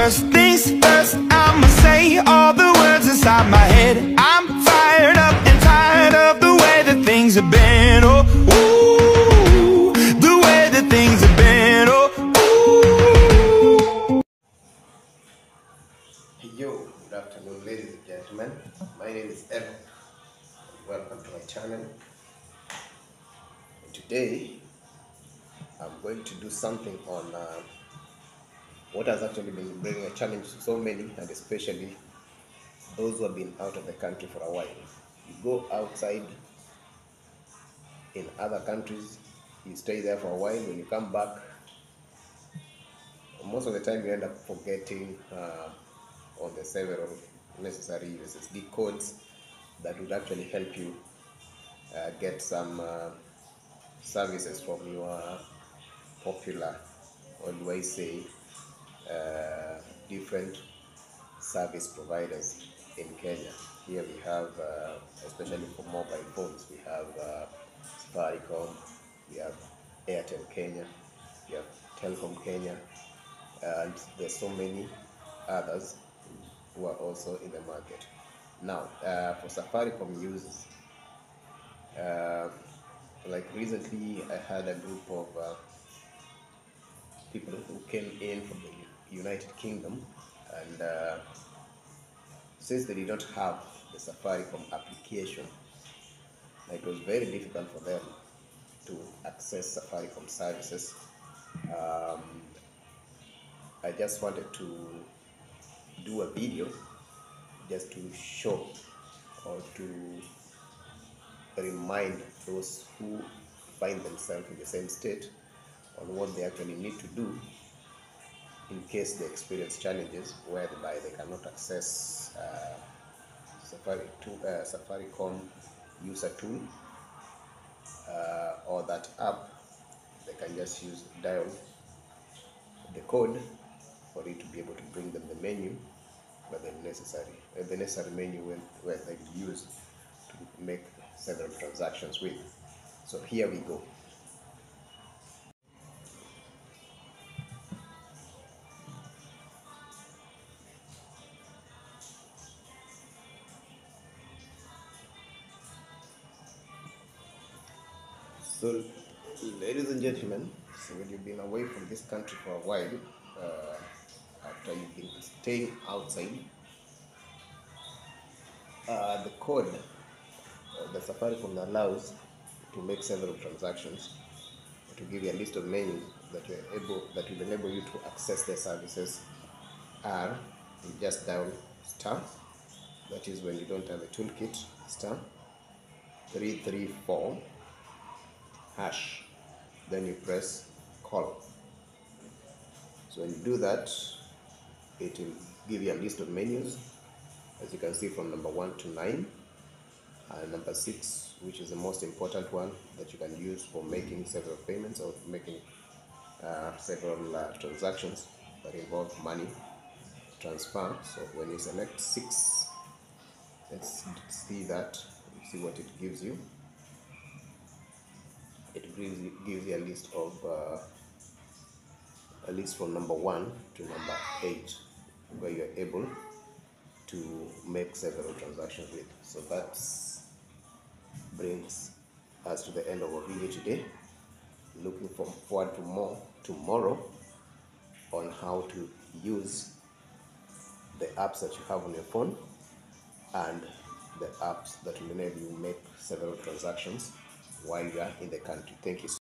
First things first, I'ma say all the words inside my head. I'm fired up and tired of the way that things have been. Oh, ooh, the way that things have been. Oh, ooh. Yo, good afternoon, ladies and gentlemen. My name is Evan. Welcome to my channel. Today, I'm going to do something on uh, what has actually been bringing a challenge to so many, and especially those who have been out of the country for a while. You go outside in other countries, you stay there for a while. When you come back, most of the time you end up forgetting uh, on the several necessary USSD codes that would actually help you uh, get some uh, services from your popular, or do I say, uh, different service providers in Kenya. Here we have, uh, especially for mobile phones, we have uh, Safaricom, we have Airtel Kenya, we have Telkom Kenya, and there's so many others who are also in the market. Now, uh, for Safaricom users, uh, like recently I had a group of uh, people who came in from the United Kingdom and uh, since they did not have the Safaricom application, it was very difficult for them to access Safaricom services. Um, I just wanted to do a video just to show or to remind those who find themselves in the same state on what they actually need to do in case they experience challenges whereby they cannot access uh, Safari to, uh, Safaricom user tool uh, or that app. They can just use dial the code for it to be able to bring them the menu, but the necessary uh, the necessary menu when, where they use to make several transactions with. So here we go. So, ladies and gentlemen, so when you've been away from this country for a while, uh, after you've been staying outside, uh, the code uh, the Safaricom allows to make several transactions to give you a list of menus that you're able that will enable you to access their services are you just dial star that is when you don't have a toolkit star 334 hash then you press call. So when you do that it will give you a list of menus. As you can see from number 1 to 9 and number 6 which is the most important one that you can use for making several payments or making uh, several uh, transactions that involve money transfer. So when you select 6 let's see that see what it gives you gives you, gives you a list of uh, a list from number 1 to number 8 where you're able to make several transactions with. So that brings us to the end of our video today. Looking forward to more tomorrow on how to use the apps that you have on your phone and the apps that will enable you make several transactions while you are in the country. Thank you